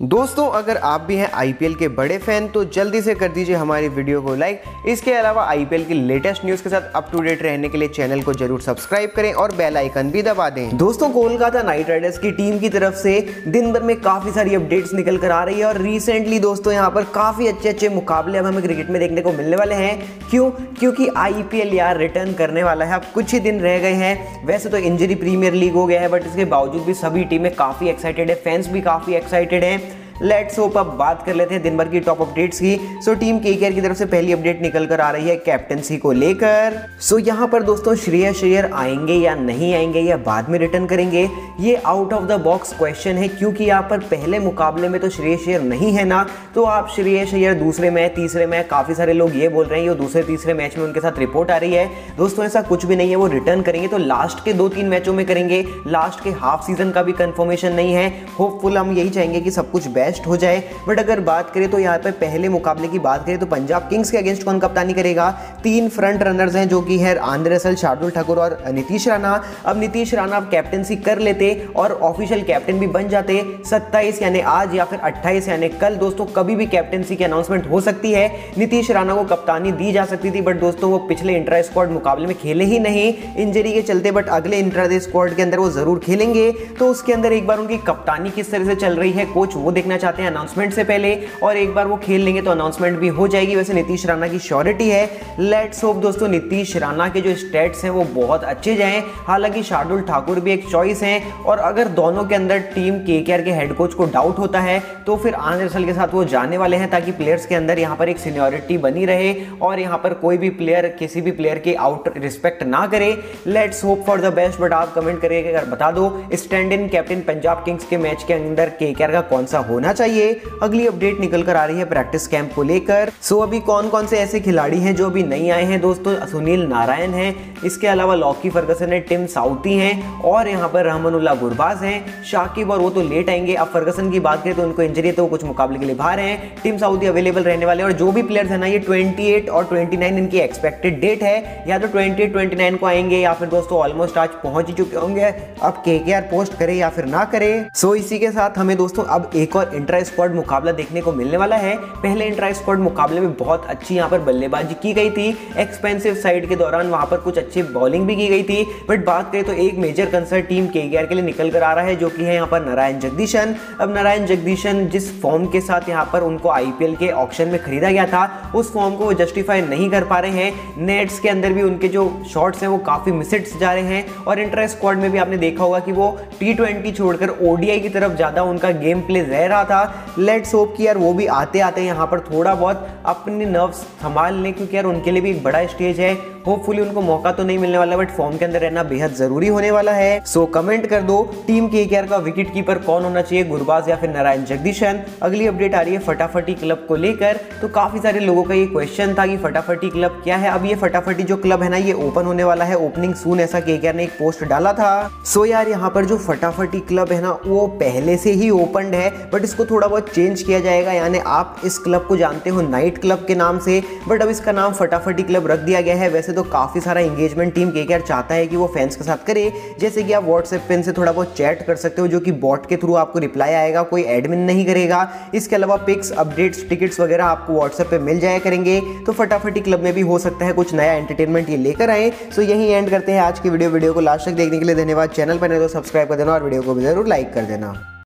दोस्तों, अगर आप भी हैं आईपीएल के बड़े फ़ैन तो जल्दी से कर दीजिए हमारी वीडियो को लाइक इसके अलावा आईपीएल की लेटेस्ट न्यूज़ के साथ अप टू डेट रहने के लिए चैनल को ज़रूर सब्सक्राइब करें और बेल आइकन भी दबा दें। दोस्तों, कोलकाता नाइट राइडर्स की टीम की तरफ़ से दिन भर में काफ़ी सारी अपडेट्स निकल कर आ रही है और रिसेंटली दोस्तों, यहाँ पर काफ़ी अच्छे अच्छे मुकाबले अब हमें क्रिकेट में देखने को मिलने वाले हैं। क्यों? क्योंकि आईपीएल यार रिटर्न करने वाला है। अब कुछ ही दिन रह गए हैं। वैसे तो इंजरी प्रीमियर लीग हो गया है बट इसके बावजूद भी सभी टीमें काफ़ी एक्साइटेड है। फैंस भी काफ़ी एक्साइटेड हैं। लेट्स होप अब बात कर लेते हैं दिन भर की टॉप अपडेट्स की। सो टीम के केयर की तरफ़ से पहली अपडेट निकल कर आ रही है कैप्टनसी को लेकर। सो यहाँ पर दोस्तों, श्रेय शेयर आएँगे या नहीं आएँगे या बाद में रिटर्न करेंगे, ये out of the box question है। क्योंकि यहाँ पर पहले मुकाबले में तो श्रेय शेयर नहीं है ना तो आप श्रेय शेयर दूसरे मैच, तीसरे मैच, काफ़ी सारे लोग ये बोल रहे हैं, ये दूसरे तीसरे मैच में उनके साथ रिपोर्ट आ रही है। दोस्तों, ऐसा कुछ भी नहीं है, वो रिटर्न करेंगे तो लास्ट के दो तीन मैचों में करेंगे। लास्ट के हाफ़ सीज़न का भी कंफर्मेशन नहीं है। होपफुल हम यही चाहेंगे कि सब कुछ बेस्ट हो जाए। बट अगर बात करें तो यहाँ पे पहले मुकाबले की बात करें तो पंजाब किंग्स के अगेंस्ट कौन कप्तानी करेगा? तीन फ्रंट रनर्स हैं जो कि है आंध्र, असल, शार्दुल ठाकुर और नीतीश राणा। अब नीतीश राणा अब कैप्टनसी कर लेते और ऑफिशियल कैप्टन भी बन जाते। सत्ताईस यानी आज या फिर अट्ठाईस यानी कल दोस्तों कभी भी कैप्टनसी की अनाउंसमेंट हो सकती है। नीतीश राणा को कप्तानी दी जा सकती थी, बट दोस्तों वो पिछले इंट्रा स्क्वाड मुकाबले में खेले ही नहीं। इंजरी के चलते बट अगले इंट्रा स्क्वाड के अंदर वो ज़रूर खेलेंगे। तो उसके अंदर एक बार उनकी कप्तानी किस तरह से चल रही है कोच वो देखना चाहते हैं अनाउंसमेंट से पहले, और एक बार वो खेल लेंगे तो अनाउंसमेंट भी हो जाएगी। वैसे नीतीश राणा की श्योरिटी है। लेट्स होप दोस्तों नीतीश राणा के जो स्टेट्स हैं वो बहुत अच्छे जाएँ। हालाँकि शार्दुल ठाकुर भी एक चॉइस है, और अगर दोनों के अंदर टीम के के हेड कोच को डाउट होता है तो फिर आंध्र असल के साथ वो जाने वाले हैं, ताकि प्लेयर्स के अंदर यहाँ पर एक सीनियोरिटी बनी रहे, और यहाँ पर कोई भी प्लेयर किसी भी प्लेयर के आउट रिस्पेक्ट ना करे। Let's hope for the best but आप कमेंट करिए बता दो stand in captain Punjab Kings के मैच के अंदर के का कौन सा होना चाहिए। अगली अपडेट निकल कर आ रही है प्रैक्टिस कैंप को लेकर। सो अभी कौन कौन से ऐसे खिलाड़ी हैं जो अभी नहीं आए हैं? दोस्तों, सुनील नारायण हैं। इसके अलावा लॉकी फर्गसन है, टिम साउथी हैं और यहाँ पर रहमनुल्ला गुरबाज हैं। शाकिब और वो तो लेट आएँगे। अब फर्गसन की बात करें तो उनको इंजरी है तो कुछ मुकाबले के लिए बाहर हैं। टिम साउथी अवेलेबल रहने वाले और जो भी प्लेयर्स है ना, ये 28 और 29 इनकी एक्सपेक्टेड डेट है। या तो 28 29 को आएँगे या फिर दोस्तों ऑलमोस्ट आज पहुँच ही चुके होंगे। अब के पोस्ट करे या फिर ना करे। सो इसी के साथ हमें दोस्तों अब एक और इंट्रा स्क्वाड मुकाबला देखने को मिलने वाला है। पहले इंट्रा स्क्वाड मुकाबले में बहुत अच्छी यहाँ पर बल्लेबाजी की गई थी। एक्सपेंसिव साइड के दौरान वहाँ पर कुछ अच्छी बॉलिंग भी की गई थी। बट बात करें तो एक मेजर कंसर्न टीम के के लिए निकल कर आ रहा है, जो कि है यहाँ पर नारायण जगदीशन। अब नारायण जगदीशन जिस फॉर्म के साथ यहाँ पर उनको आईपीएल के ऑप्शन में खरीदा गया था, उस फॉर्म को वो जस्टिफाई नहीं कर पा रहे हैं। नेट्स के अंदर भी उनके जो शॉट्स हैं वो काफ़ी मिसिट्स जा रहे हैं। और इंटर स्क्वाड में भी आपने देखा होगा कि वो टी छोड़कर ओडीआई की तरफ़ ज़्यादा उनका गेम प्ले रह रहा था। लेट्स होप कि यार वो भी आते आते यहाँ पर थोड़ा बहुत अपने नर्व्स संभाल लें, क्योंकि यार उनके लिए भी एक बड़ा स्टेज है। होपफुली उनको मौका तो नहीं मिलने वाला बट फॉर्म के अंदर रहना बेहद ज़रूरी होने वाला है। सो so, कमेंट कर दो टीम के का विकेट कीपर कौन होना चाहिए गुरबाज या फिर नारायण जगदीशन अगली अपडेट आ रही है फटाफटी क्लब को लेकर। तो काफ़ी सारे लोगों का ये क्वेश्चन था कि फटाफटी क्लब क्या है। अब ये फटाफटी जो क्लब है ना ये ओपन होने वाला है ओपनिंग सून ऐसा के ने एक पोस्ट डाला था। सो so, यार यहाँ पर जो फटाफटी क्लब है ना वो पहले से ही ओपन है बट इसको थोड़ा बहुत चेंज किया जाएगा। यानी आप इस क्लब को जानते हो नाइट क्लब के नाम से बट अब इसका नाम फटाफटी क्लब रख दिया गया है। वैसे तो काफ़ी सारा इंगेजमेंट टीम के चाहता है कि वो फैंस के साथ करे। जैसे कि आप व्हाट्सएप पेन से थोड़ा बहुत चैट कर सकते हो, जो कि बॉट के थ्रू आपको रिप्लाई आएगा, कोई एडमिन नहीं करेगा। इसके अलावा पिक्स अपडेट्स टिकट्स वगैरह आपको व्हाट्सएप पे मिल जाया करेंगे। तो फटाफटी क्लब में भी हो सकता है कुछ नया एंटरटेनमेंट ये लेकर आए। सो यही एंड करते हैं आज की वीडियो वीडियो को लास्ट तक देखने के लिए धन्यवाद। चैनल पर नहीं तो सब्सक्राइब कर देना और वीडियो को भी ज़रूर लाइक कर देना।